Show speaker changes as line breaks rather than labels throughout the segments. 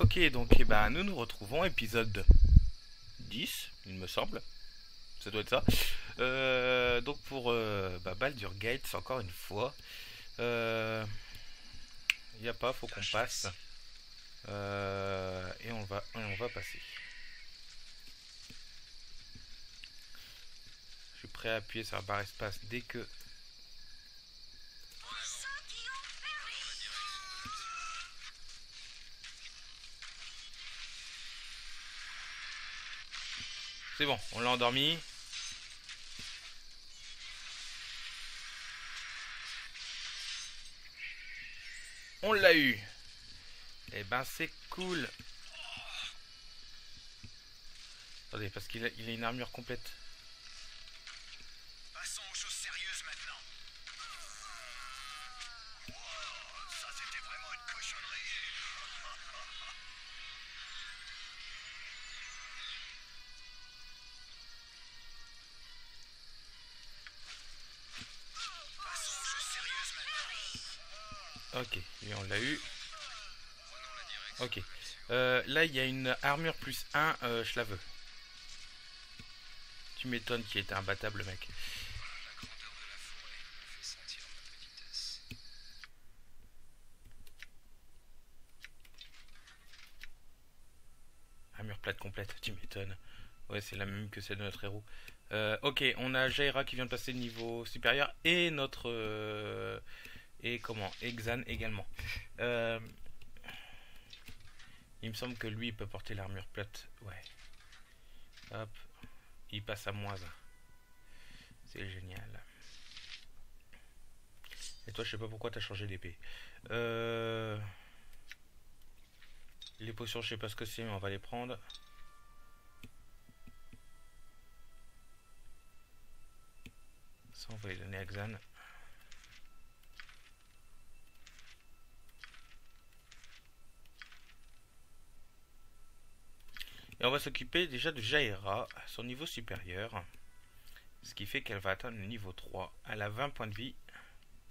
Ok, donc eh ben, nous nous retrouvons, épisode 10, il me semble. Ça doit être ça. Euh, donc pour euh, bah, Baldur Gates, encore une fois. Il euh, n'y a pas, faut qu'on passe. Et on va, et on va passer. Je suis prêt à appuyer sur la barre espace dès que C'est bon, on l'a endormi. On l'a eu. Eh ben c'est cool. Attendez, parce qu'il a, a une armure complète. Euh, là, il y a une armure plus 1, euh, je la veux. Tu m'étonnes qu'il était imbattable, le mec. Armure plate complète, tu m'étonnes. Ouais, c'est la même que celle de notre héros. Euh, ok, on a Jaira qui vient de passer le niveau supérieur et notre. et comment Exan également. Il me semble que lui il peut porter l'armure plate. Ouais. Hop. Il passe à moins 1. C'est génial. Et toi, je sais pas pourquoi t'as changé d'épée. Euh. Les potions, je sais pas ce que c'est, mais on va les prendre. Ça, on va les donner à Xan. Et on va s'occuper déjà de Jaira, à son niveau supérieur. Ce qui fait qu'elle va atteindre le niveau 3. Elle a 20 points de vie.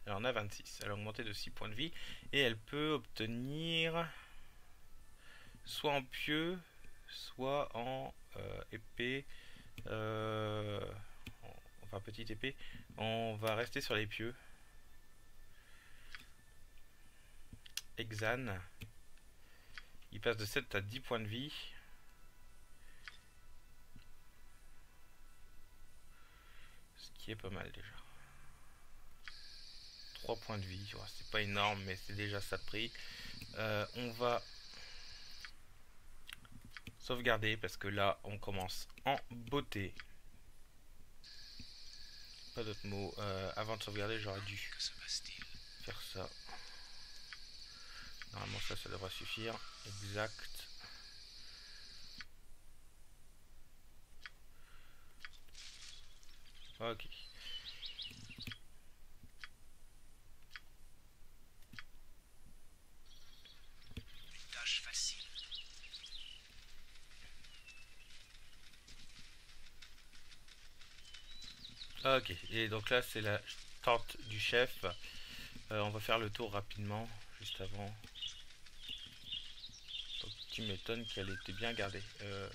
Elle en a 26. Elle a augmenté de 6 points de vie. Et elle peut obtenir soit en pieu, soit en euh, épée. euh, en- enfin, petite épée. On va rester sur les pieux. Exan. Il passe de 7 à 10 points de vie. Ce pas mal déjà. 3 points de vie. C'est pas énorme, mais c'est déjà ça prix. Euh, on va sauvegarder parce que là on commence en beauté. Pas d'autres mots. Euh, avant de sauvegarder, j'aurais dû faire ça. Normalement ça, ça devrait suffire. Exact. Ok.
Une tâche facile.
Ok, et donc là c'est la tente du chef. Euh, on va faire le tour rapidement, juste avant. Donc tu m'étonnes qu'elle était bien gardée. Euh,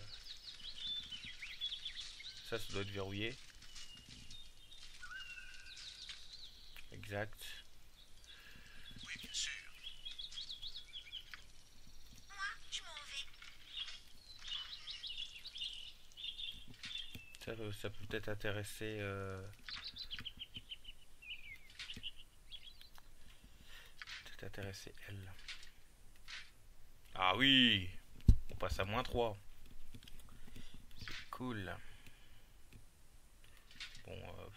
Ça, ça doit être verrouillé. Exact.
Oui, bien sûr.
Moi, je m'en vais.
Ça, euh, ça peut peut-être intéresser. euh, Peut-être intéresser elle. Ah oui On passe à moins 3. C'est cool. Bon. euh,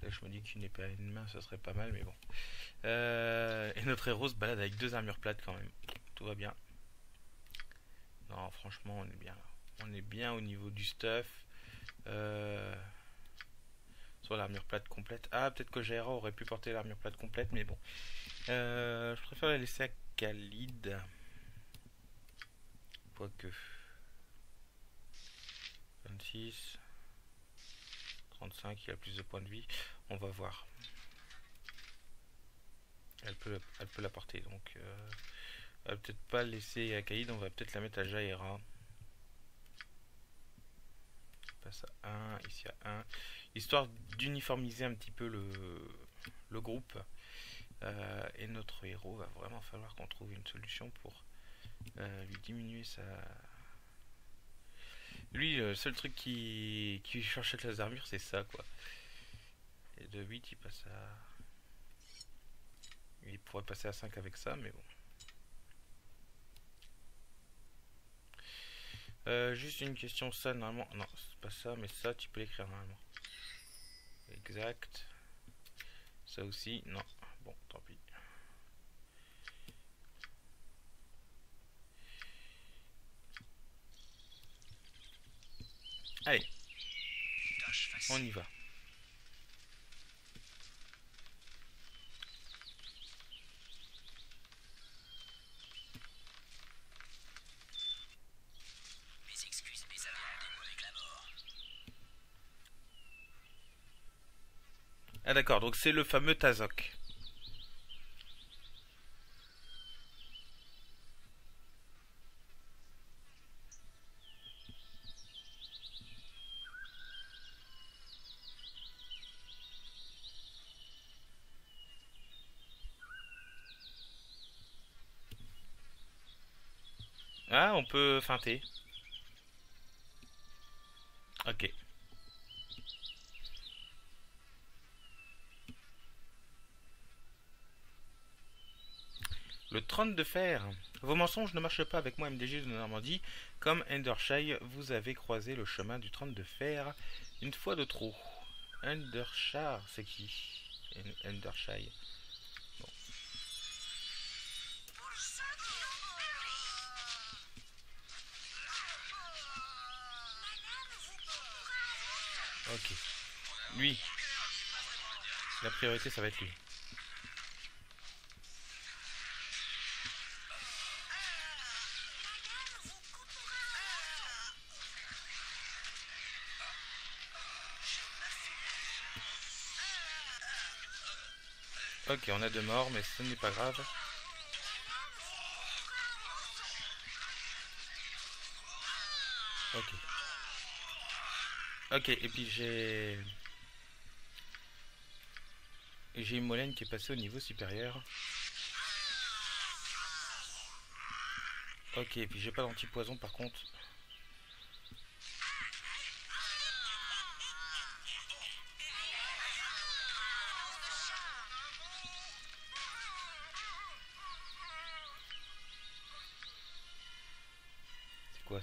ça, je me dis qu'une épée à une main, ce serait pas mal, mais bon. Euh, Et notre héros se balade avec deux armures plates quand même. Tout va bien. Non, franchement, on est bien. On est bien au niveau du stuff. Euh, Sur l'armure plate complète. Ah, peut-être que Jaira aurait pu porter l'armure plate complète, mais bon. Euh, je préfère la laisser à Khalid. Quoique. 26. 35, il a plus de points de vie. On va voir. Elle peut, elle la porter, donc euh, on va peut-être pas laisser à Kaïd, on va peut-être la mettre à Jaira. Passe à 1, ici à 1. Histoire d'uniformiser un petit peu le, le groupe. Euh, et notre héros va vraiment falloir qu'on trouve une solution pour euh, lui diminuer sa... Lui, le seul truc qui, qui cherche avec les armures, c'est ça, quoi. Et de 8, il passe à... Il pourrait passer à 5 avec ça, mais bon. Euh, juste une question, ça, normalement... Non, c'est pas ça, mais ça, tu peux l'écrire normalement. Exact. Ça aussi, non. Bon, tant pis. Allez, on y va.
Mes excuses, mais ça a rendez-vous avec la mort.
Ah d'accord, donc c'est le fameux Tazok. Ah, on peut feinter. Ok. Le 30 de fer. Vos mensonges ne marchent pas avec moi, MDG de Normandie. Comme Endershire, vous avez croisé le chemin du 30 de fer une fois de trop. Endershire, c'est qui? En- Endershire. Bon. Ok. Lui. La priorité, ça va être lui. Ok, on a deux morts, mais ce n'est pas grave. Ok. Ok, et puis j'ai... J'ai une Molène qui est passée au niveau supérieur. Ok, et puis j'ai pas d'antipoison par contre.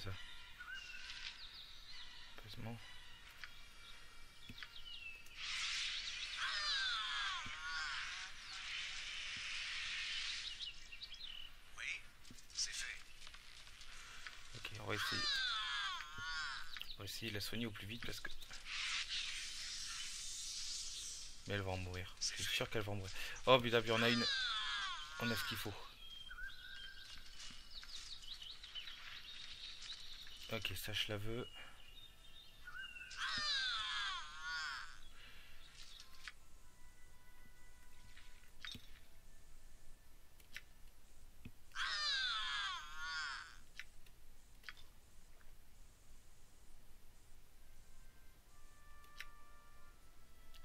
Ça.
Oui, c'est fait.
Ok, on va essayer. On va essayer de la soigner au plus vite parce que. Mais elle va en mourir. Je suis sûr qu'elle va en mourir. Oh putain, puis on a une. On a ce qu'il faut. Ok, ça je la veux.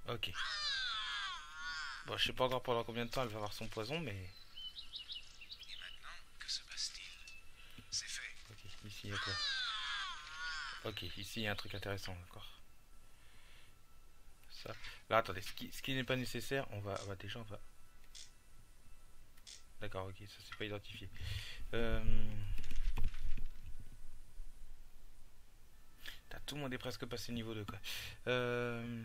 Ok. Bon, je sais pas encore pendant combien de temps elle va avoir son poison, mais.
Et maintenant, que se passe-t-il? C'est fait.
Ok, ici il y a quoi? Ok, ici il y a un truc intéressant encore. Ça. Là, attendez, ce qui, n'est pas nécessaire, on va, déjà, on va. D'accord, ok, ça c'est pas identifié. Euh... Tout le monde est presque passé niveau 2 quoi. Euh...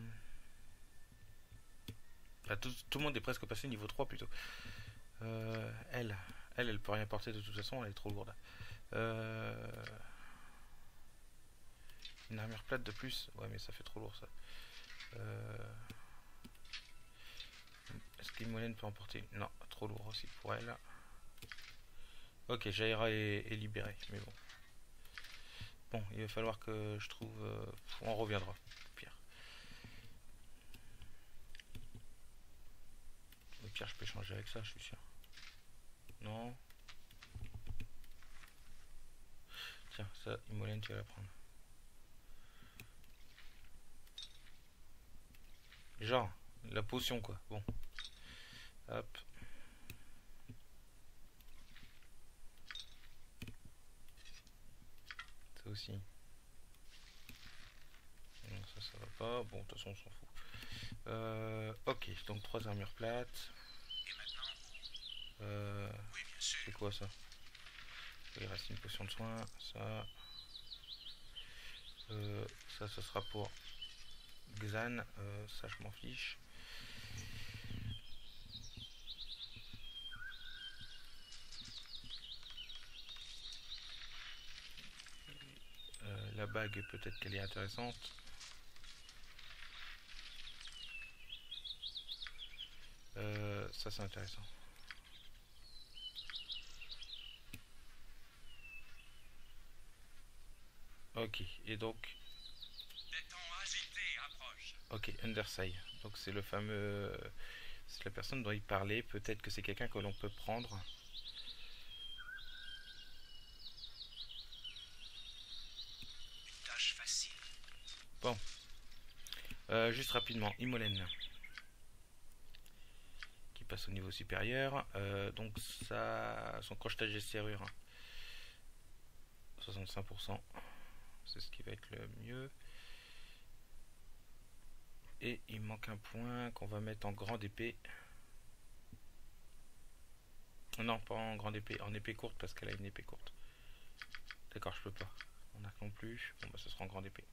tout, tout le monde est presque passé niveau 3 plutôt. Euh, elle, elle, elle peut rien porter de toute façon, elle est trop lourde. Euh... Une armure plate de plus Ouais, mais ça fait trop lourd ça. Euh... Est-ce qu'une Molène peut en porter Non, trop lourd aussi pour elle. Ok, Jaira est, est libérée, mais bon. Bon, il va falloir que je trouve. euh, On reviendra, pire. Au Tiens, je peux changer avec ça, je suis sûr. Non. Tiens, ça, Imolène, tu vas la prendre. Genre, la potion, quoi. Bon. Hop. Ça aussi. Non, ça, ça va pas. Bon, de toute façon, on s'en fout. Euh, ok, donc trois armures plates. Euh, c'est quoi ça? Il reste une potion de soin. Ça. Euh, ça, ce sera pour Xan. Euh, ça, je m'en fiche. Euh, la bague, peut-être qu'elle est intéressante. Euh, ça, c'est intéressant. Ok, et donc,
Des temps agités approchent.
Ok, Underside. Donc c'est le fameux, c'est la personne dont il parlait. Peut-être que c'est quelqu'un que l'on peut prendre.
Une tâche facile.
Euh, juste rapidement, Imolen. Qui passe au niveau supérieur. Euh, donc ça, son crochetage et serrure. 65%. C'est ce qui va être le mieux. Et il manque un point qu'on va mettre en grande épée. Non, pas en grande épée, en épée courte parce qu'elle a une épée courte. D'accord, je peux pas. On arc non plus. Bon bah ce sera en grande épée.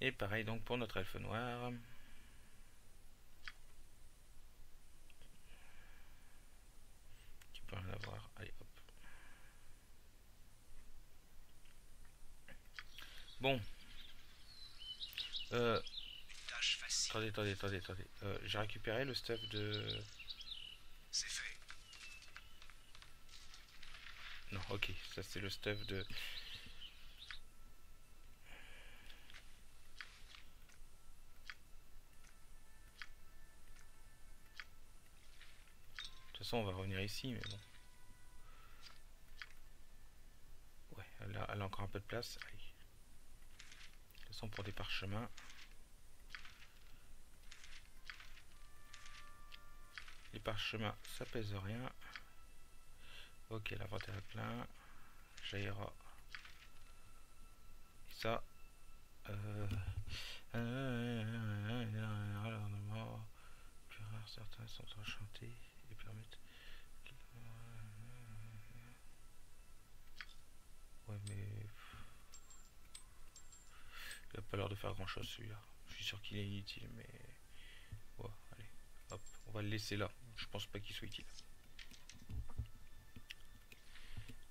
Et pareil donc pour notre elfe noir. Qui peut rien avoir. Allez hop. Bon. Euh,
Une tâche facile.
attendez, attendez, attendez, attendez. Euh, J'ai récupéré le stuff de...
C'est fait.
Non, ok, ça c'est le stuff de... De toute façon, on va revenir ici, mais bon. Ouais, elle a, elle a encore un peu de place. Allez. Toute façon, pour des parchemins. Les parchemins, ça pèse rien. Ok, l'inventaire est plein. Jaira. Ça. Euh... Certains sont enchantés et permettent. Ouais, mais. Il a pas l'air de faire grand chose celui-là. Je suis sûr qu'il est inutile, mais. Ouais, allez. Hop, on va le laisser là. Je pense pas qu'il soit utile.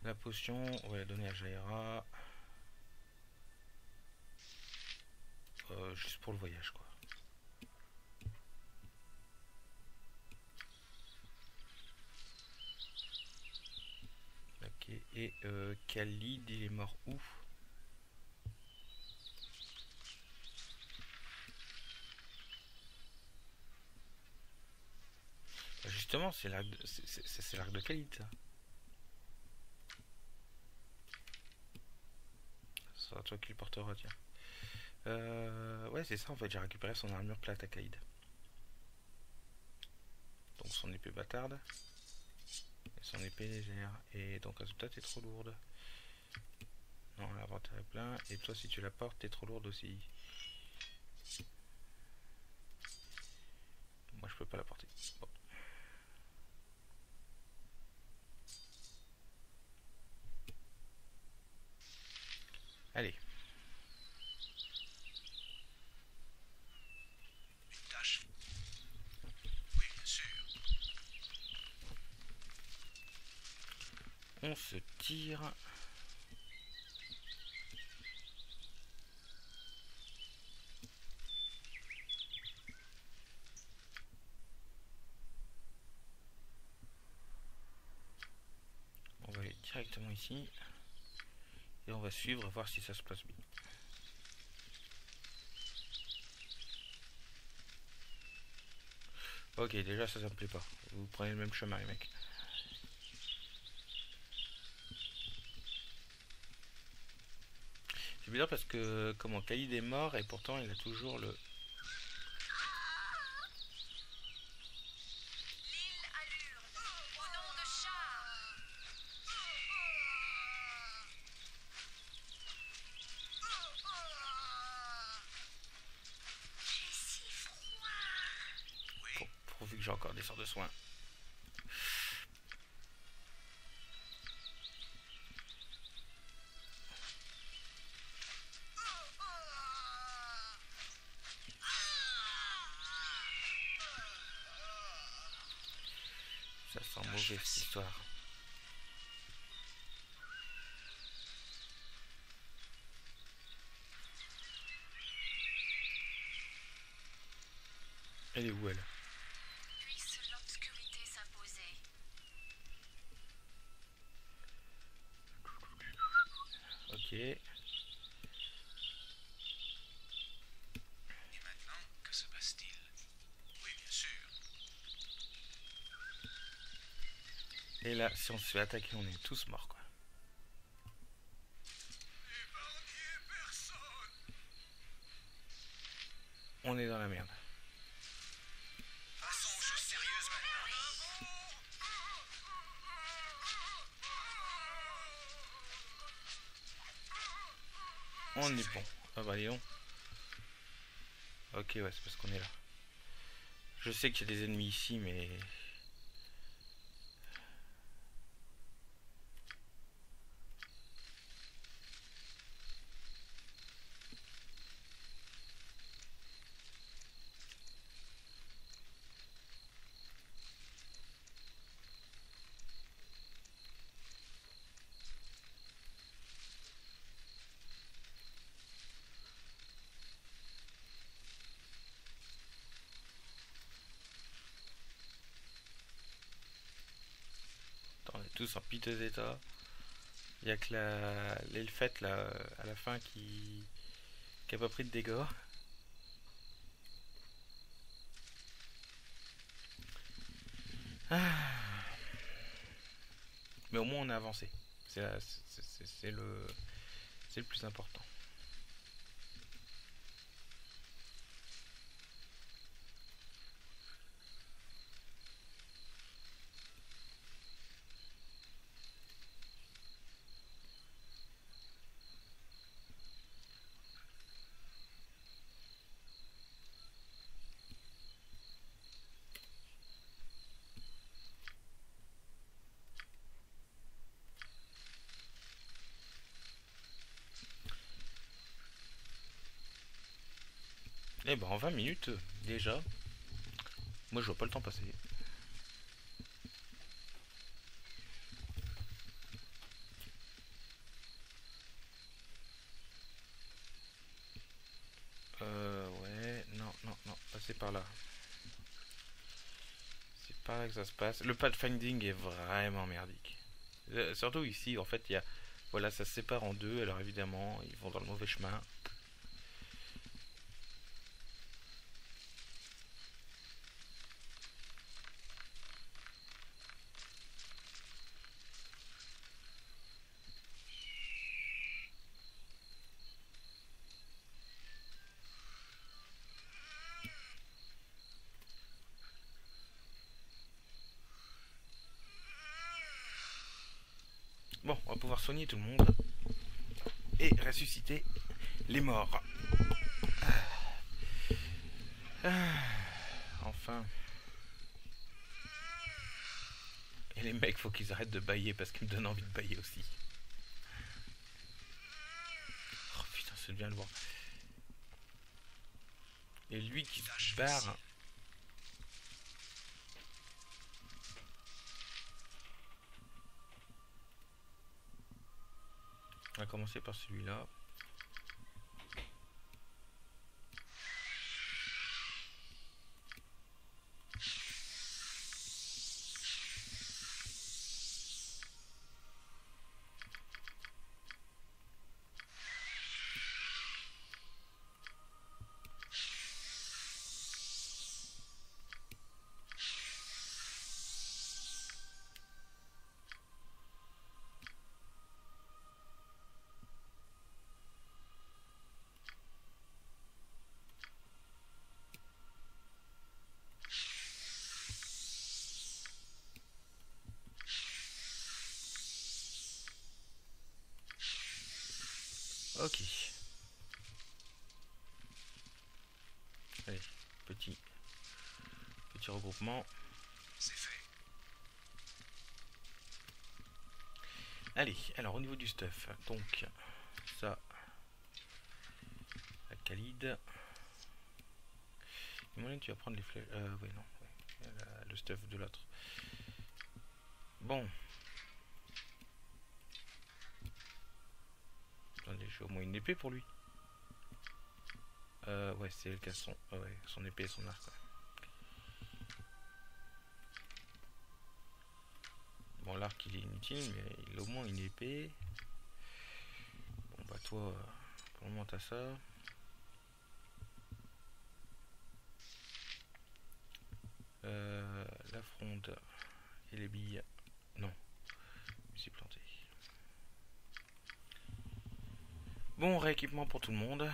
La potion, on va la donner à Jaira. Euh, juste pour le voyage, quoi. Ok, et euh, Khalid, il est mort où Bah, C'est l'arc de, c'est- l'arc de ça. Ce sera toi qui le portera, tiens. Euh, ouais, c'est ça, en fait, j'ai récupéré son armure plate à Khalid. Donc son épée bâtarde. Et son épée légère. Et donc, résultat, t'es trop lourde. Non, l'inventaire est plein. Et toi, si tu la portes, t'es trop lourde aussi. Moi, je peux pas la porter. Allez.
Une tâche. Oui, bien sûr.
On se tire. On va aller directement ici et on va suivre voir si ça se passe bien. Ok, déjà ça, ça me plaît pas. Vous prenez le même chemin, les mecs. C'est bizarre parce que, comment, Khalid est mort et pourtant il a toujours le, mauvais cette histoire. Elle est où elle
Puisse l'obscurité s'imposer.
Ok.
Et maintenant, que se passe-t-il Oui, bien sûr.
Et si on se fait attaquer, on est tous morts quoi. On est dans la merde. On est bon. Ah bah dis donc. Ok ouais c'est parce qu'on est là. Je sais qu'il y a des ennemis ici mais... en piteux état. Il y a que la... l'elfette là à la fin qui... qui a pas pris de dégâts. Ah. Mais au moins on a avancé. C'est c'est- c'est- c'est le... c'est le plus important. En 20 minutes euh, déjà. Moi je vois pas le temps passer. Euh ouais, non, non, non, passer par là. C'est par là que ça se passe. Le pathfinding est vraiment merdique. Euh, surtout ici, en fait, il y a. Voilà, ça se sépare en deux, alors évidemment, ils vont dans le mauvais chemin. Bon, on va pouvoir soigner tout le monde. Et ressusciter les morts. Ah. Enfin. Et les mecs, faut qu'ils arrêtent de bailler parce qu'ils me donnent envie de bailler aussi. Oh putain, c'est bien le voir. Et lui qui se barre. Commencer par celui-là. Ok. Allez, petit, petit regroupement.
C'est fait.
Allez, alors au niveau du stuff, donc ça, la Khalid. Moulin, tu vas prendre les flèches. Euh, oui, non, ouais, le stuff de l'autre. Bon. Attendez, j'ai au moins une épée pour lui. Euh, ouais, c'est qui a son, ouais, son épée son arc. Bon, l'arc il est inutile, mais il a au moins une épée. Bon, bah, toi, euh, pour le moment, t'as ça. Euh, la fronde et les billes. Non, je me suis planté. Bon, rééquipement pour tout le monde.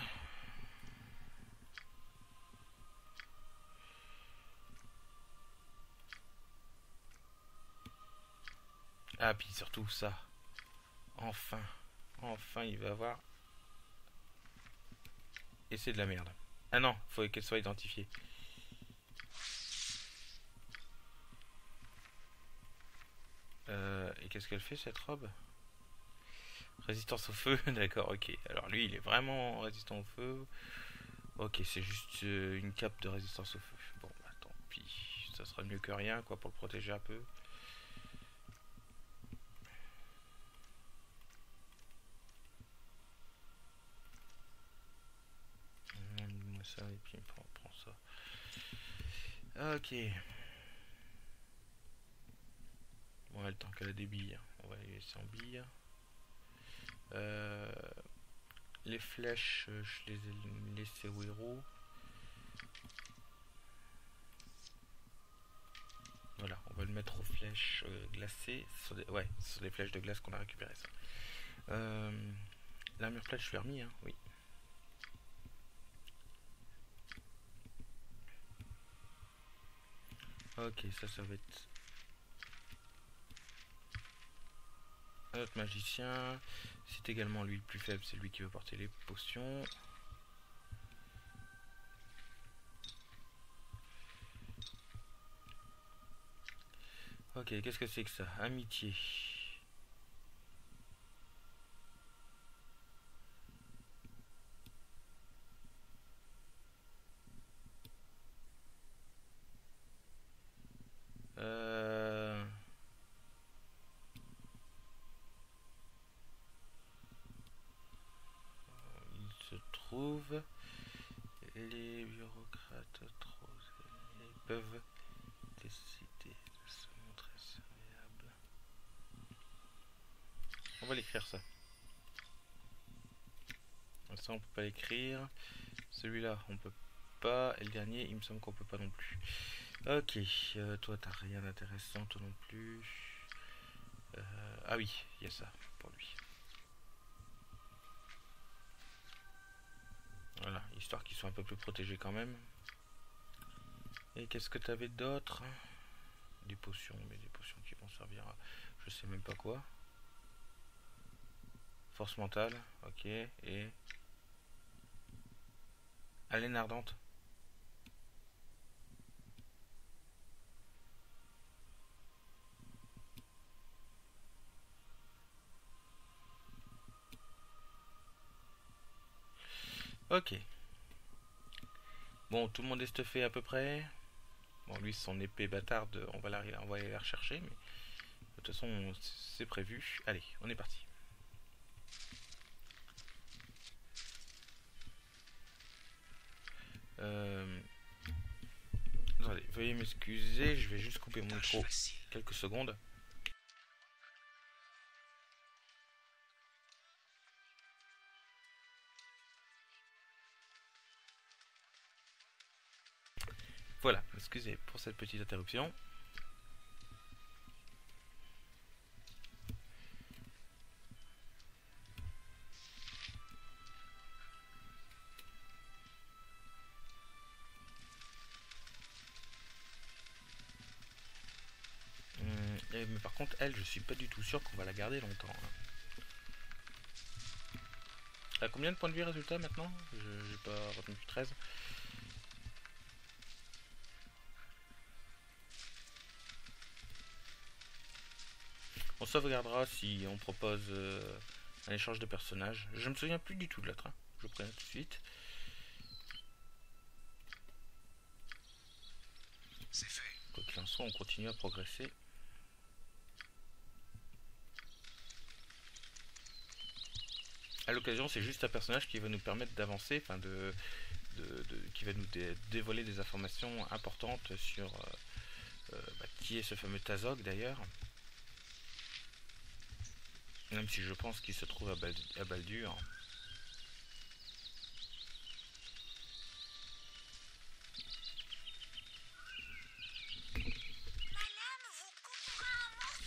Ah, puis surtout ça. Enfin, enfin, il va avoir. Et c'est de la merde. Ah non, faut qu'elle soit identifiée. Euh, et qu'est-ce qu'elle fait cette robe? Résistance au feu, d'accord, ok. Alors lui, il est vraiment résistant au feu. Ok, c'est juste euh, une cape de résistance au feu. Bon, bah tant pis, ça sera mieux que rien, quoi, pour le protéger un peu. Ça, et puis on prend, ça. Ok. Bon, le temps qu'elle a des billes, on va les laisser en billes. Euh, les flèches, euh, je les ai laissées au héros. Voilà, on va le mettre aux flèches euh, glacées. Ouais, sur des flèches de glace qu'on a récupérées. Euh, L'armure plate, je l'ai remis, hein, oui. Ok, ça, ça va être un autre magicien. C'est également lui le plus faible, c'est lui qui va porter les potions. Ok, qu'est-ce que c'est que ça? Amitié. Euh... Il se trouve les bureaucrates trop zélés peuvent décider de se montrer serviables. Ça. On peut pas l'écrire. Celui-là on peut pas. Et le dernier il me semble qu'on peut pas non plus. Ok, euh, toi t'as rien d'intéressant toi non plus. Euh, ah oui, il y a ça pour lui. Voilà, histoire qu'ils soient un peu plus protégés quand même. Et qu'est-ce que tu avais d'autre? Des potions, mais des potions qui vont servir à je sais même pas quoi. Force mentale, ok. Et haleine ardente. Ok. Bon, tout le monde est stuffé à peu près. Bon, lui, son épée bâtarde, on va, la, on va la rechercher, mais de toute façon, c'est prévu. Allez, on est parti. Euh... Attendez, veuillez m'excuser, je vais juste couper mon micro quelques secondes. Voilà, excusez pour cette petite interruption. Mais par contre, elle, je suis pas du tout sûr qu'on va la garder longtemps. hein. À combien de points de vie résultat maintenant? Je J'ai pas retenu 13. On sauvegardera si on propose euh, un échange de personnages. Je me souviens plus du tout de l'autre. hein. Je préviens tout de suite.
C'est fait.
Quoi qu'il en soit, on continue à progresser. À l'occasion, c'est juste un personnage qui va nous permettre d'avancer, enfin de, qui va nous dé- dévoiler des informations importantes sur euh, euh, bah, qui est ce fameux Tazog d'ailleurs. Même si je pense qu'il se trouve à, Bal- à Baldur.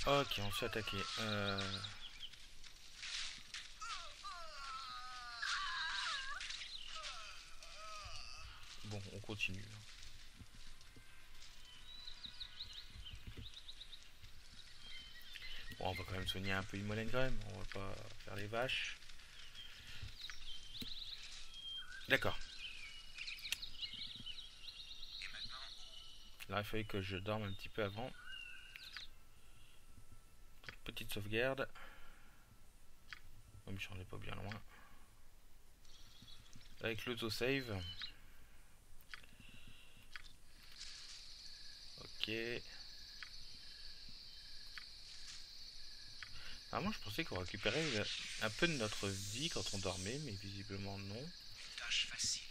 Ok, on se fait attaquer. Euh, Bon, on continue. Bon, on va quand même soigner un peu Imolen quand même. On va pas faire les vaches. D'accord. Là, il fallait que je dorme un petit peu avant. Petite sauvegarde. Même si on n'est pas bien loin. Avec l'autosave. Ok. Normalement, je pensais qu'on récupérait un peu de notre vie quand on dormait, mais visiblement non.
tâche facile.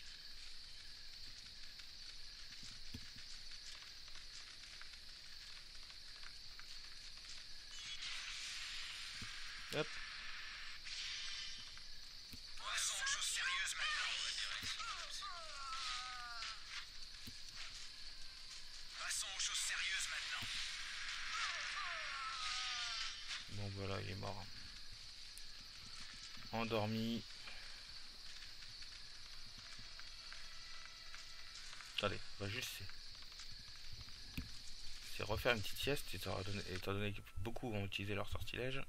Hop. Attendez, on va juste c'est- refaire une petite sieste étant donné, que beaucoup ont utilisé leur sortilège.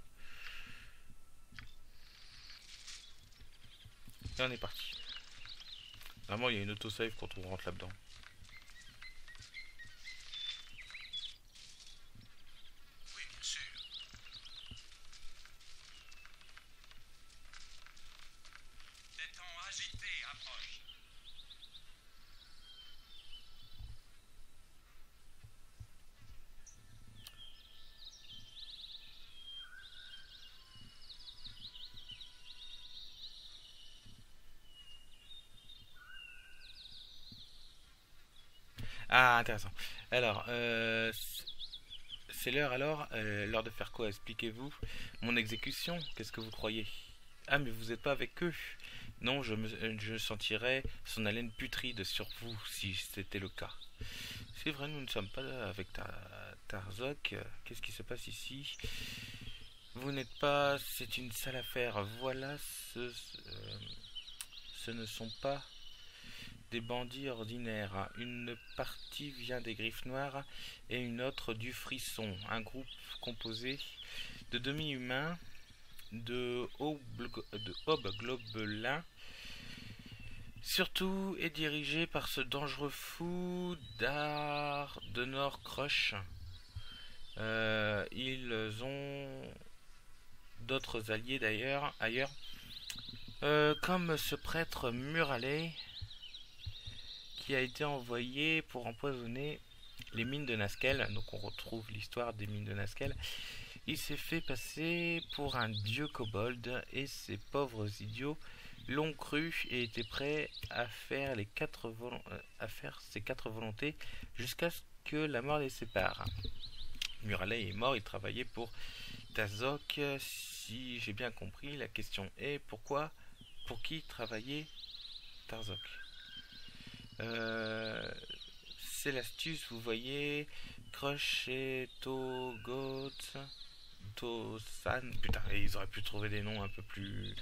Et on est parti. Normalement il y a une autosave quand on rentre là-dedans.
Oui, bien sûr. Des temps agités approchent.
Ah, intéressant. Alors, euh, c'est l'heure alors, euh, l'heure de faire quoi? Expliquez-vous. Mon exécution, qu'est-ce que vous croyez? Ah, mais vous n'êtes pas avec eux Non, je, me, euh, je sentirais son haleine putride sur vous si c'était le cas. C'est vrai, nous ne sommes pas avec ta, Tarzok. Qu'est-ce qui se passe ici? Vous n'êtes pas. C'est une sale affaire. Voilà, ce, ce ne sont pas des bandits ordinaires. Une partie vient des griffes noires et une autre du frisson. Un groupe composé de demi-humains, de hobgobelins, surtout est dirigé par ce dangereux fou d'art de Nord Crush. Euh, ils ont d'autres alliés d'ailleurs ailleurs, Euh, comme ce prêtre Muralet a été envoyé pour empoisonner les mines de Naskel. Donc on retrouve l'histoire des mines de Naskel. Il s'est fait passer pour un dieu kobold et ces pauvres idiots l'ont cru et étaient prêts à faire les quatre euh, à faire ses quatre volontés jusqu'à ce que la mort les sépare. Muralet est mort, il travaillait pour Tazok. Si j'ai bien compris, la question est pourquoi, pour qui travaillait Tarzok euh, c'est l'astuce, vous voyez. Crochet, Togot, Tosan. Putain, ils auraient pu trouver des noms un peu plus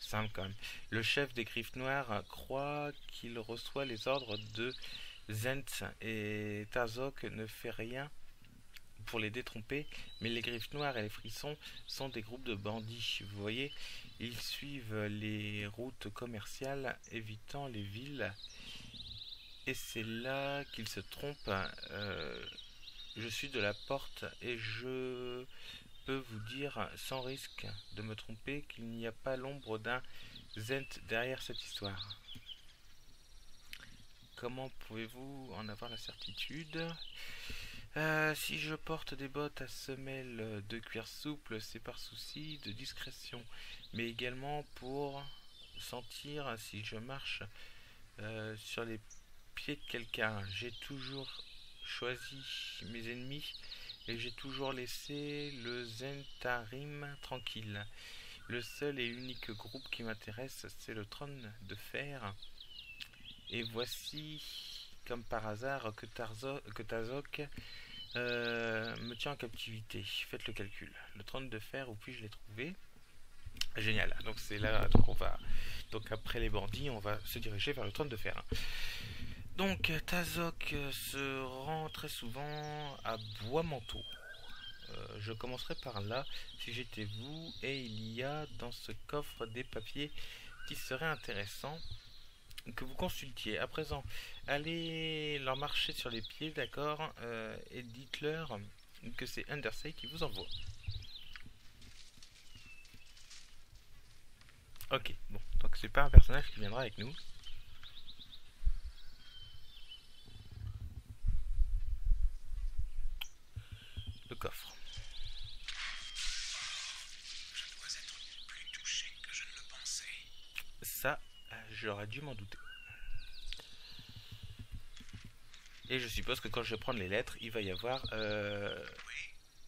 simples quand même. Le chef des griffes noires croit qu'il reçoit les ordres de Zent et Tazok ne fait rien pour les détromper, mais les griffes noires et les frissons sont des groupes de bandits. Vous voyez, ils suivent les routes commerciales, évitant les villes. Et c'est là qu'ils se trompent. Euh, je suis de la porte et je peux vous dire sans risque de me tromper qu'il n'y a pas l'ombre d'un Zent derrière cette histoire. Comment pouvez-vous en avoir la certitude? Euh, Si je porte des bottes à semelles de cuir souple, c'est par souci de discrétion, mais également pour sentir si je marche euh, sur les pieds de quelqu'un. J'ai toujours choisi mes ennemis et j'ai toujours laissé le Zentarim tranquille. Le seul et unique groupe qui m'intéresse, c'est le trône de fer. Et voici, comme par hasard, que, que Tazok euh, me tient en captivité. Faites le calcul. Le trône de fer, où puis-je les trouver? Génial. Donc c'est là, donc on va, donc après les bandits, on va se diriger vers le trône de fer. Donc Tazok se rend très souvent à Bois-Manteau. Euh, je commencerai par là si j'étais vous et il y a dans ce coffre des papiers qui seraient intéressants que vous consultiez. À présent, allez leur marcher sur les pieds, d'accord, euh, et dites-leur que c'est Undersay qui vous envoie. Ok, bon, donc c'est pas un personnage qui viendra avec nous. Le coffre. ça, j'aurais dû m'en douter. Et je suppose que quand je vais prendre les lettres, il va y avoir euh,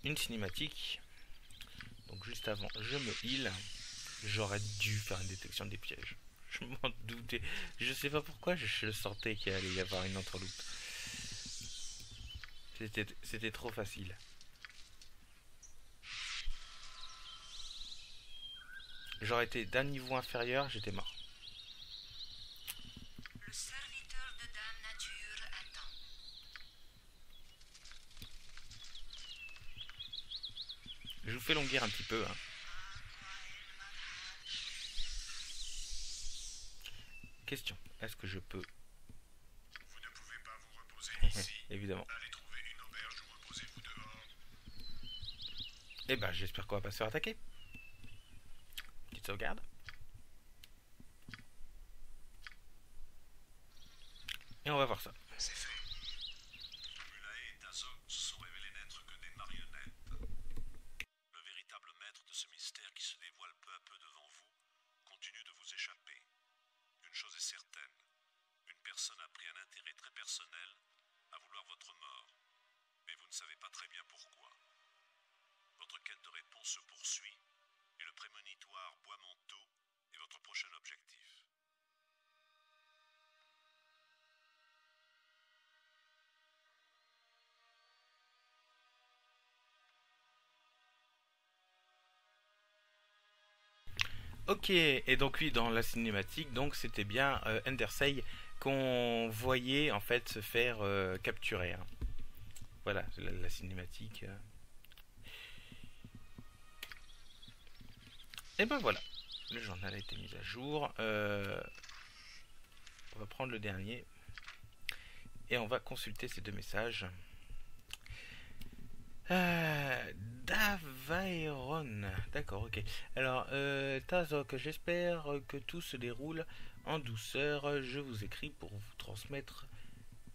une cinématique. Donc juste avant, je me heal. J'aurais dû faire une détection des pièges. Je m'en doutais. Je sais pas pourquoi, je, sentais qu'il allait y avoir une entreloupe. C'était trop facile. J'aurais été d'un niveau inférieur, j'étais mort. Je vous fais longuir un petit peu. Hein. Question. Est-ce que je peux...
Vous ne pouvez pas vous reposer ici.
Évidemment.
Allez trouver une auberge ou reposez-vous dehors.
Eh ben, j'espère qu'on va pas se faire attaquer. Sauvegarde. Et on va voir ça. Ok, et donc oui, dans la cinématique, donc c'était bien euh, qu'on voyait en fait se faire euh, capturer. Hein. Voilà, la, cinématique. Euh. Et ben voilà, le journal a été mis à jour. Euh, on va prendre le dernier et on va consulter ces deux messages. Euh. D'accord, ok. Alors, euh, Tazok, j'espère que tout se déroule en douceur. Je vous écris pour vous transmettre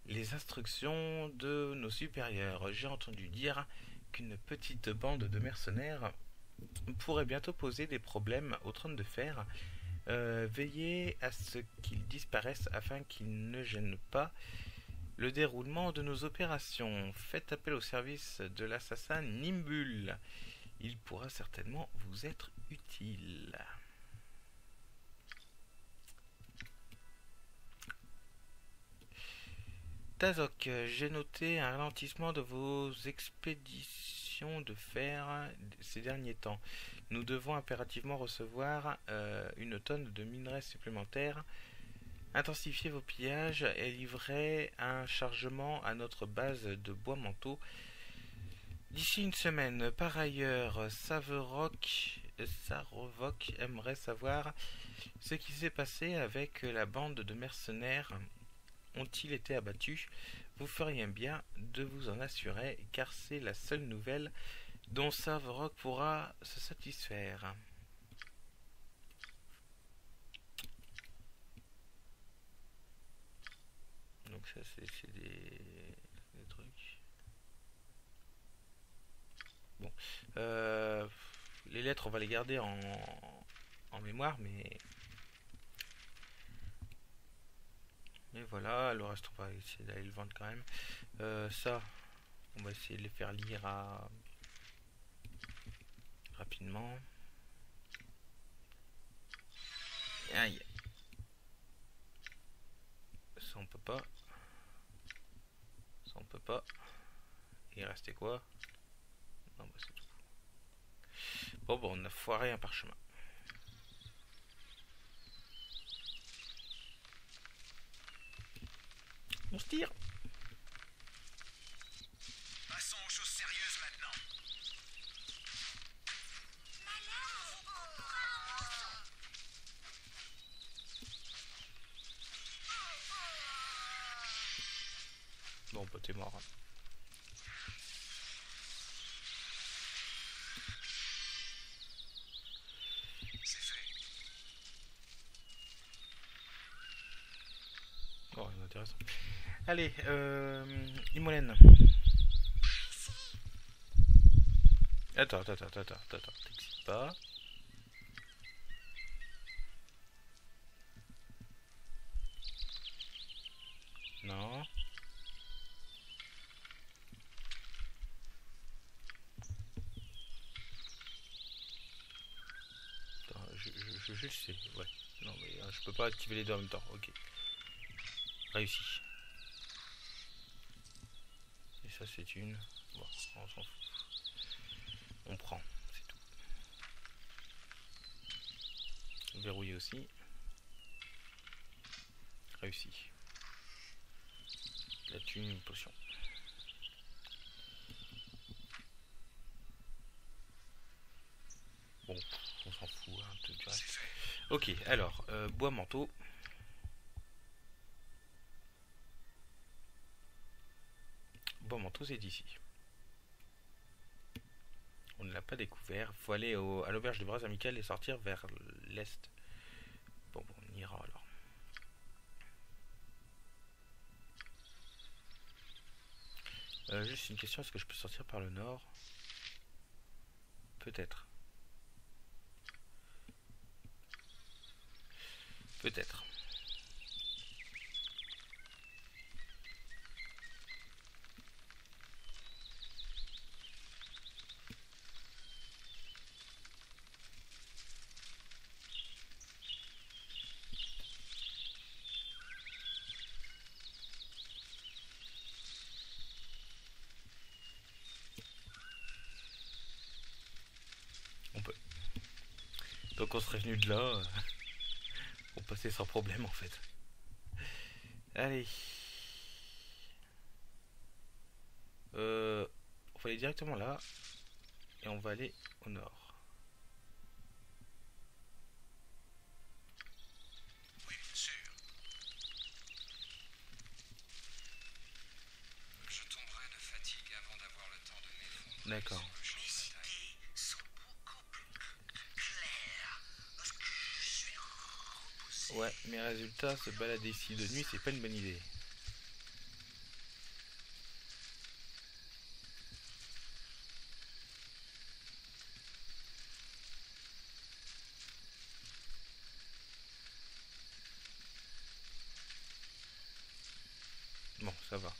les instructions de nos supérieurs. J'ai entendu dire qu'une petite bande de mercenaires pourrait bientôt poser des problèmes au trône de fer. Euh, veillez à ce qu'ils disparaissent afin qu'ils ne gênent pas le déroulement de nos opérations. Faites appel au service de l'assassin Nimbul. Il pourra certainement vous être utile. Tazok, j'ai noté un ralentissement de vos expéditions de fer ces derniers temps. Nous devons impérativement recevoir euh, une tonne de minerais supplémentaires Intensifiez vos pillages et livrez un chargement à notre base de bois manteau. D'ici une semaine, par ailleurs, Saverock, Sarovoc aimerait savoir ce qui s'est passé avec la bande de mercenaires. Ont-ils été abattus? Vous feriez bien de vous en assurer, car c'est la seule nouvelle dont Saverock pourra se satisfaire. Donc ça c'est des, trucs. Bon. Euh, les lettres on va les garder en, en mémoire mais mais voilà le reste on va essayer d'aller le vendre quand même euh, ça on va essayer de les faire lire à rapidement aïe ça on peut pas ça on peut pas. Il restait quoi? Non bah c'est tout. Bon bon on a foiré un parchemin. On se tire
Passons aux choses sérieuses maintenant.
La lame vous coupera en morceaux.
Bon bah t'es mort.
C'est fait.
Oh, c'est intéressant. Allez, euh, Imolène. Attends, attends, attends, attends, attends, attends, t'excites pas. Non. Attends, le sais, ouais. Non, mais euh, je peux pas activer les deux en même temps, ok. Réussi. Et ça, c'est une. On. On prend, c'est tout. Verrouillé aussi. Réussi. La thune, une potion. Bon, on s'en fout. Hein, tout du reste. Ok, alors, euh, bois manteau. Bois manteau, c'est ici. On ne l'a pas découvert. faut aller à l'auberge de bras amical et sortir vers l'est. Bon, bon, on ira alors. Euh, juste une question, est-ce que je peux sortir par le nord? Peut-être. Peut-être. On peut. Donc on serait venu de là. Passer sans problème en fait. Allez. Euh, on va aller directement là. Et on va aller au nord.
Oui, bien sûr. Je tomberai de fatigue avant d'avoir le temps de m'effondrer.
D'accord.
sur le champ de bataille.
idées sont beaucoup plus claires lorsque je suis reposé.
Ouais, mais résultat, se balader ici de nuit, c'est pas une bonne idée. Bon, ça va.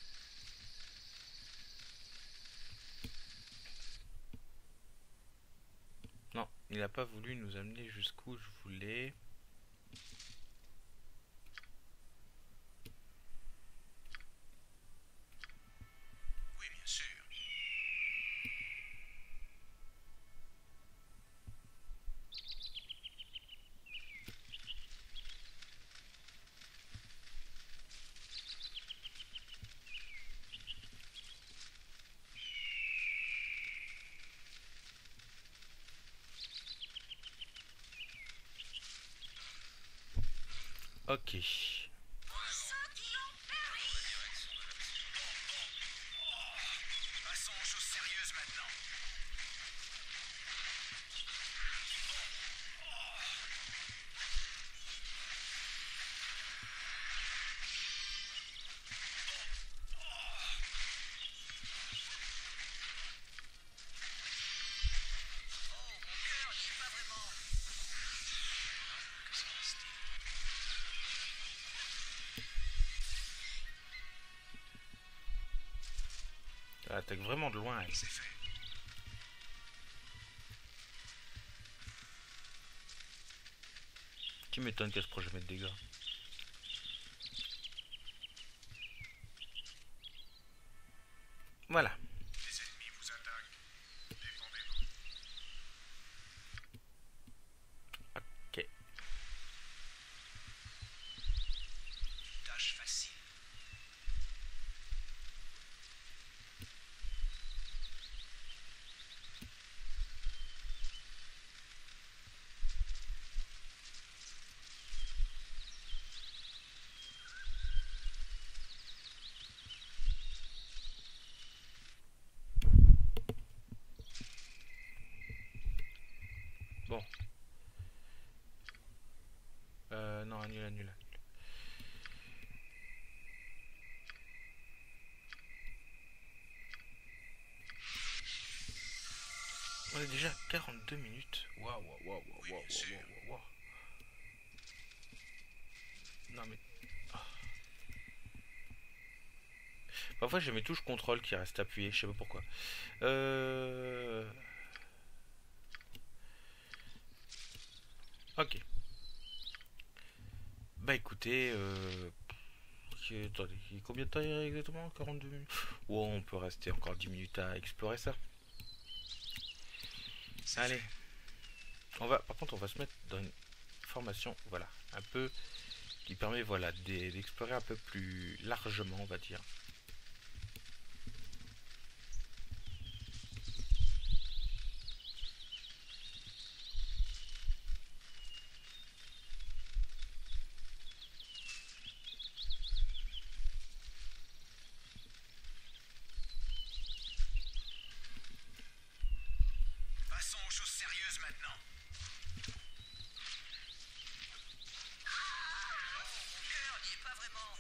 Non, il n'a pas voulu nous amener jusqu'où je voulais.
Oui, bien sûr.
Ok.
Passons aux choses sérieuses maintenant.
Oh, mon cœur n'y est pas vraiment.
Que se passe-t-il
Elle attaque vraiment de loin. elle. Qui m'étonne qu'elle se prend jamais de dégâts. Voilà.
Les ennemis vous attaquent. Défendez-vous.
Ok.
Tâche facile.
Bon. Euh, non, annule, annule. On est déjà à 42 minutes. Waouh, waouh, waouh, waouh, waouh, waouh, waouh. Non mais... ah. Parfois j'ai mes touches contrôle qui restent appuyées, je sais pas pourquoi. Euh... Ok. Bah écoutez, euh... attendez, combien de temps il y a exactement? 42 minutes? Ouais, on peut rester encore 10 minutes à explorer ça. Allez. On va, par contre, on va se mettre dans une formation, voilà, un peu qui permet, voilà, d'e- d'explorer un peu plus largement, on va dire.
Passons aux choses sérieuses maintenant.
Mon cœur n'y est pas vraiment.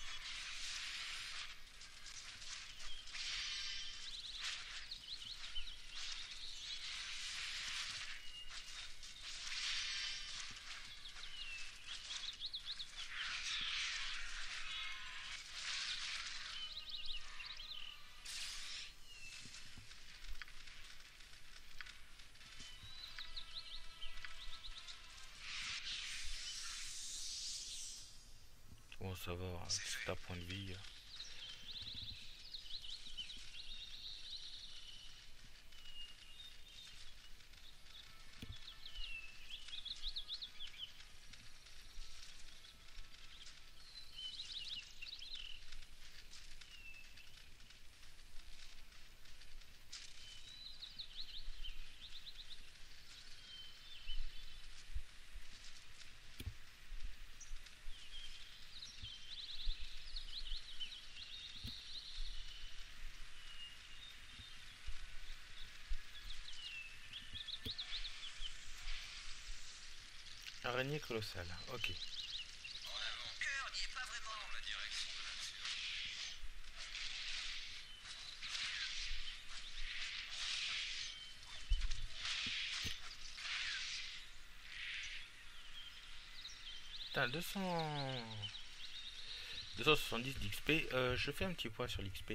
Bon, ça va, hein,
C'est
c'est un point de vie. Araignée colossale, ok. Putain, 200... 270 d'XP. Je fais un petit point sur l'XP.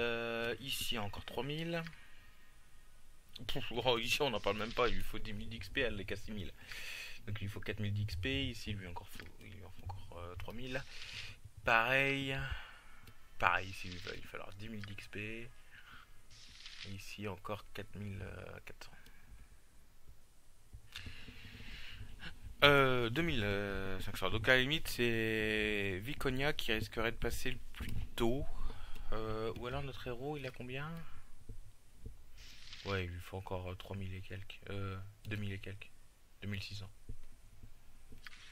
Euh, ici, encore 3000. Pouf, oh, ici, on n'en parle même pas. Il faut 10 000 d'XP, elle n'est qu'à 6000. Donc, il lui faut 4000 d'XP. Ici, lui, encore faut, il lui en faut encore euh, 3000. Pareil. Pareil, ici, il va va falloir 10 000 d'XP. Ici, encore 4400. Euh, 2500. Donc à la limite, c'est Viconia qui risquerait de passer le plus tôt. Euh, ou alors notre héros, il a combien? Ouais, il lui faut encore euh, 3000 et quelques. Euh, 2000 et quelques. 2600.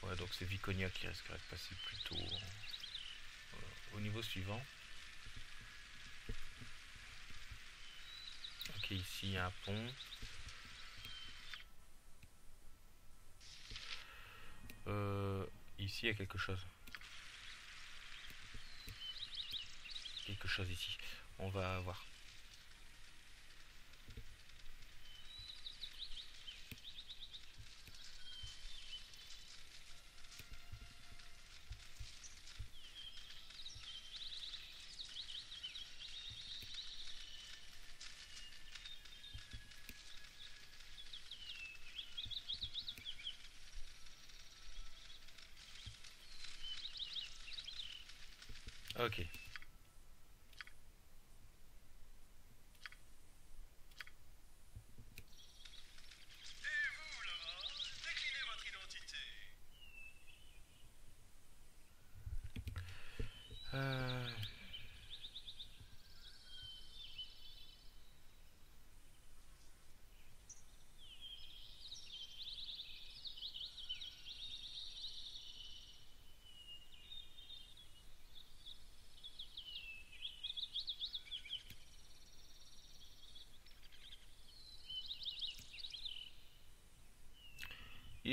Ouais, donc c'est Viconia qui risquerait de passer plutôt euh, au niveau suivant. Ok, ici il y a un pont. Euh, ici il y a quelque chose. Quelque chose ici. On va voir.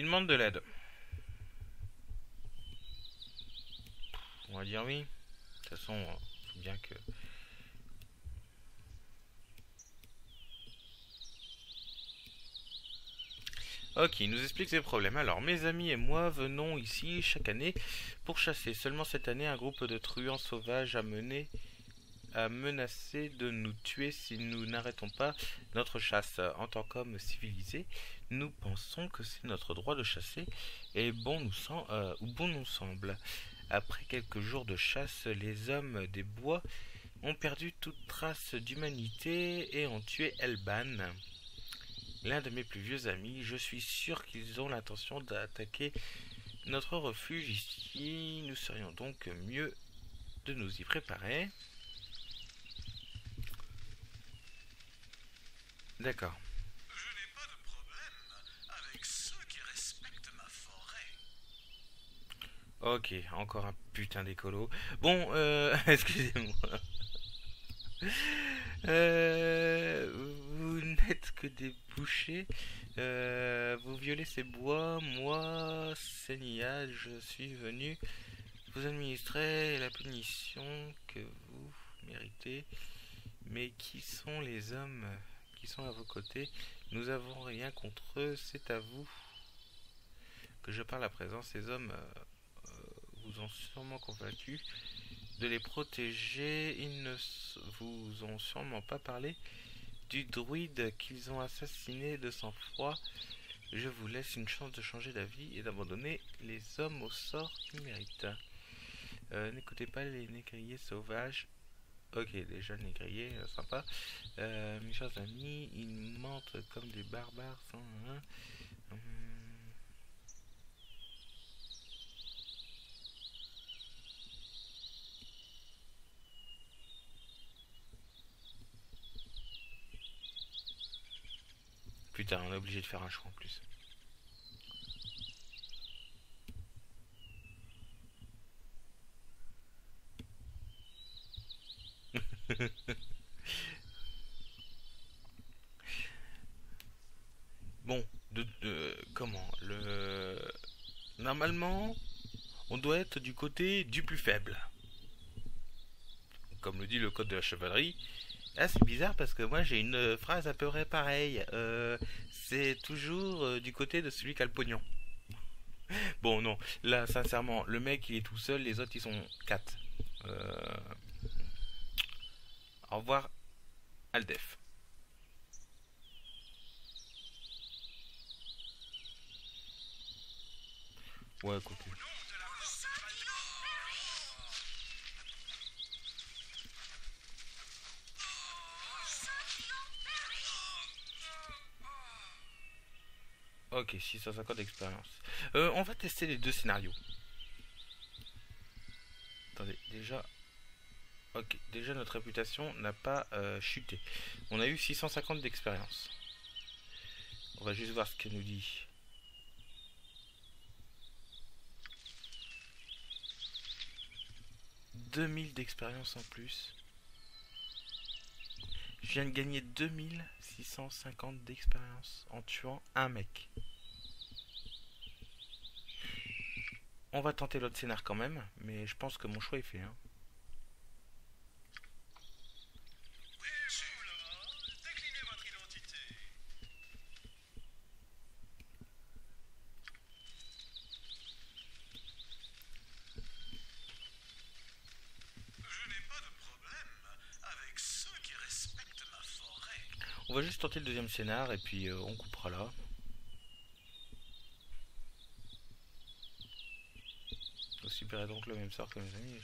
Demande de l'aide. On va dire oui. De toute façon, euh, faut bien que. Ok, il nous explique ses problèmes. Alors, mes amis et moi venons ici chaque année pour chasser. Seulement cette année, un groupe de truands sauvages a mené a menacé de nous tuer si nous n'arrêtons pas notre chasse. En tant qu'hommes civilisés, nous pensons que c'est notre droit de chasser et bon nous, euh, bon nous semble. Après quelques jours de chasse, les hommes des bois ont perdu toute trace d'humanité et ont tué Elban, l'un de mes plus vieux amis. Je suis sûr qu'ils ont l'intention d'attaquer notre refuge ici. Nous serions donc mieux de nous y préparer. D'accord.
Je n'ai pas de problème avec ceux qui respectent ma forêt.
Ok, encore un putain d'écolo. Bon, euh, excusez-moi. Euh, vous n'êtes que des bouchers. Euh, vous violez ces bois. Moi, Seigneur, je suis venu vous administrer la punition que vous méritez. Mais qui sont les hommes? Sont à vos côtés Nous avons rien contre eux, c'est à vous que je parle à présent. Ces hommes euh, vous ont sûrement convaincu de les protéger. Ils ne vous ont sûrement pas parlé du druide qu'ils ont assassiné de sang-froid. Je vous laisse une chance de changer d'avis et d'abandonner les hommes au sort qu'ils méritent. Euh, N'écoutez pas les négriers sauvages. Ok, déjà négriers, euh, sympa. Euh, mes chers amis, ils mentent comme des barbares sans... hein. Hum. Putain, on est obligé de faire un choix en plus. Bon, comment le normalement, on doit être du côté du plus faible. Comme le dit le code de la chevalerie. Ah, c'est bizarre parce que moi j'ai une phrase à peu près pareille. Euh, c'est toujours euh, du côté de celui qui a le pognon. Bon, non, là, sincèrement, le mec il est tout seul, les autres ils sont quatre. Euh, Au revoir, Aldef. Ouais, coucou. Ok, 650 d'expérience. Euh, on va tester les deux scénarios. Attendez, déjà... Ok, déjà notre réputation n'a pas euh, chuté. On a eu 650 d'expérience. On va juste voir ce qu'elle nous dit. « 2000 d'expérience en plus. Je viens de gagner 2650 d'expérience en tuant un mec. On va tenter l'autre scénar quand même, mais je pense que mon choix est fait. Hein. Va juste tenter le deuxième scénar et puis euh, on coupera là. Je subirez donc le même sort que mes amis.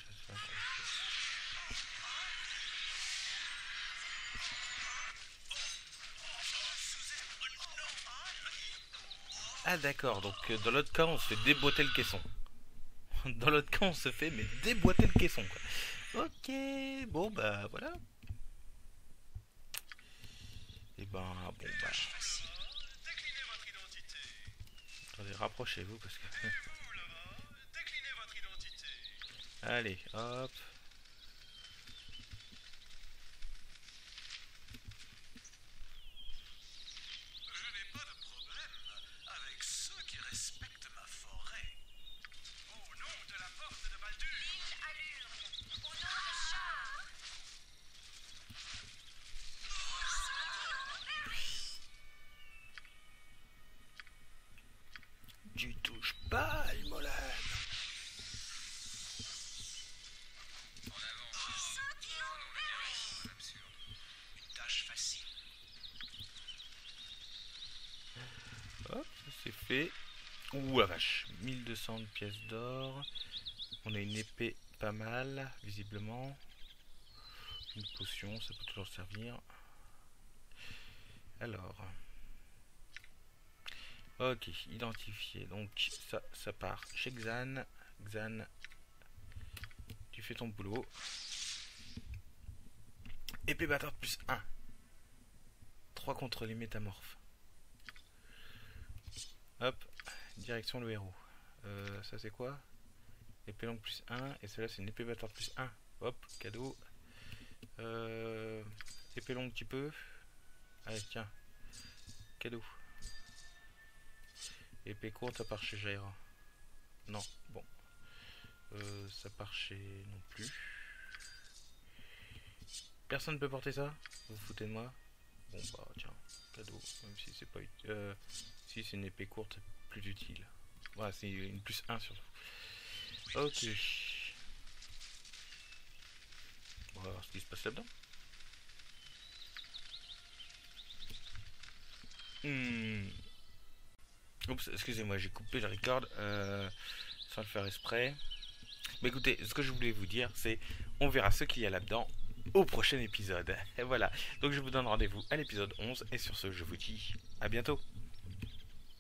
Ah d'accord, donc euh, dans l'autre cas on se fait déboîter le caisson. Dans l'autre cas on se fait mais déboîter le caisson quoi. Ok, bon bah voilà. Et ben bon bah attendez rapprochez-vous parce que. Allez, hop.
Je n'ai pas de problème avec ceux qui respectent ma forêt. Au nom de la porte de Baldur.
Au nom de Char
Tu touches pas, Almolan.
Une tâche facile.
Hop, Ouh la vache, 1200 de pièces d'or. On a une épée pas mal, visiblement. Une potion, ça peut toujours servir. Alors. Ok, identifié. Donc ça, ça part chez Xan. Xan, tu fais ton boulot. Épée bâtarde plus 1. 3 contre les métamorphes. Hop, direction le héros. Euh, ça c'est quoi? Épée longue plus 1. Et celle-là c'est une épée bâtarde plus 1. Hop, cadeau. Euh, épée longue petit peu. Allez, tiens. Cadeau. Épée courte, ça part chez Jaira. Non, bon. Euh, ça part chez non plus. Personne ne peut porter ça? Vous vous foutez de moi? Bon bah tiens, cadeau. Même si c'est pas utile. Euh, si c'est une épée courte, plus utile. Voilà, c'est une plus 1 surtout. Ok. On va voir ce qui se passe là-dedans. Hmm. Oups, excusez-moi, j'ai coupé le record euh, sans le faire exprès. Mais écoutez, ce que je voulais vous dire, c'est on verra ce qu'il y a là-dedans au prochain épisode. Et voilà, donc je vous donne rendez-vous à l'épisode 11 et sur ce, je vous dis à bientôt.